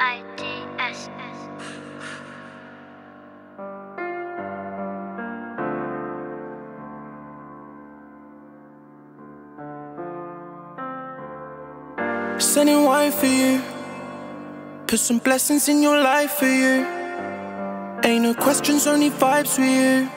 IDS. Sending wine for you. Put some blessings in your life for you. Ain't no questions, only vibes for you.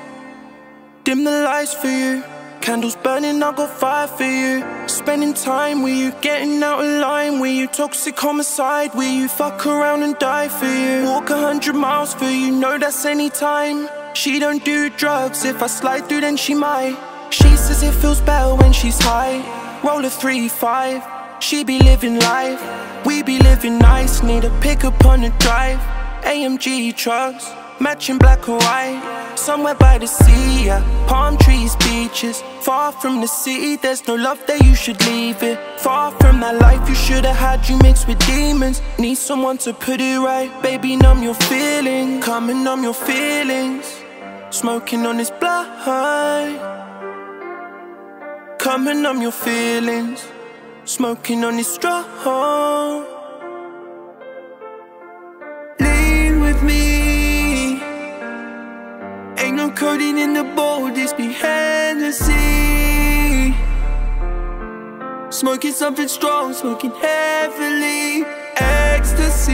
Dim the lights for you. Candles burning, I got fire for you. Spending time with you, getting out of line with you. Toxic homicide with you. Fuck around and die for you. Walk a hundred miles for you, know that's anytime. She don't do drugs, if I slide through, then she might. She says it feels better when she's high. Roll a 3 5. She be living life, we be living nice. Need a pickup on the drive. AMG trucks, matching black and white. Somewhere by the sea, yeah. Palm trees, beaches. Far from the city, there's no love there, you should leave it. Far from that life you should have had, you mixed with demons. Need someone to put it right, baby. Numb your feelings, come and numb your feelings. Smoking on this blind. Come and numb your feelings. Smoking on this straw. In the bowl, behind the Hennessy. Smoking something strong, smoking heavily. Ecstasy.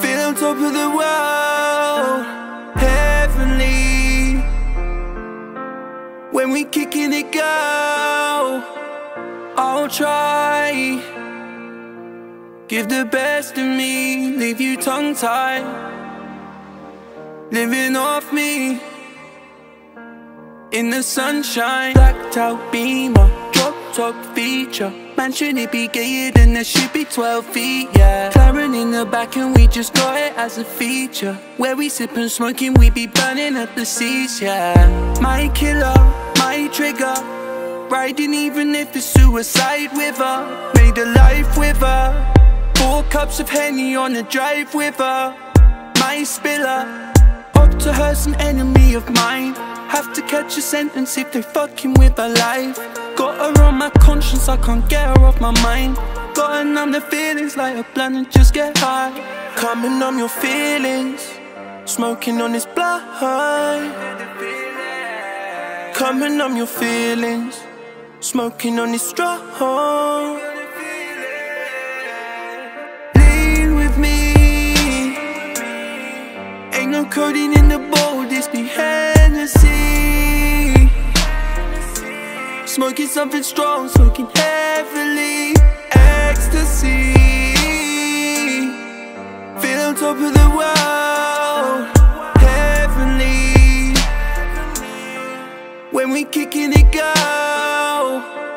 Feel on top of the world. Heavenly. When we kicking it, go. I'll try. Give the best of me, leave you tongue tied. Living off me in the sunshine. Blacked out beamer, drop top feature. Mansion it be gayer than there should be 12 feet, yeah. Claret in the back, and we just got it as a feature. Where we sip and smoking, we be burning at the seas, yeah. My killer, my trigger. Riding even if it's suicide with her. Made a life with her. Four cups of Henny on the drive with her. My spiller. To an enemy of mine. Have to catch a sentence if they fucking with her life. Got her on my conscience, I can't get her off my mind. Got her numb the feelings like a blunt and just get high. Come and numb your feelings. Smoking on this blind. Come and numb your feelings. Smoking on this straw. Ain't no codeine in the bowl, this be Hennessy. Smoking something strong, smoking heavily. Ecstasy. Feel on top of the world. Heavenly. When we kicking it, go.